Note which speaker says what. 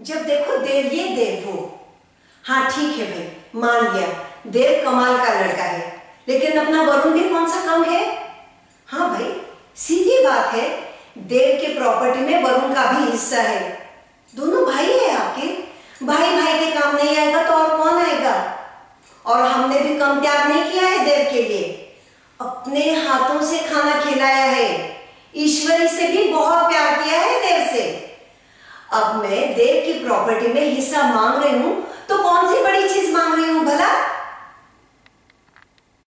Speaker 1: जब देखो देव ये देव वो हाँ ठीक है भाई, मान लिया। देव कमाल का लड़का है। लेकिन अपना वरुण भी कौन सा कम है? हाँ भाई, सीधी बात है, देव के प्रॉपर्टी में वरुण का भी हिस्सा है। दोनों भाई है आपके। भाई भाई के काम नहीं आएगा तो और कौन आएगा? और हमने भी कम त्याग नहीं किया है देव के लिए। अपने हाथों से खाना खिलाया है। ईश्वरी से भी बहुत प्यार किया है देव से अब मैं देव की प्रॉपर्टी में हिस्सा मांग रही हूँ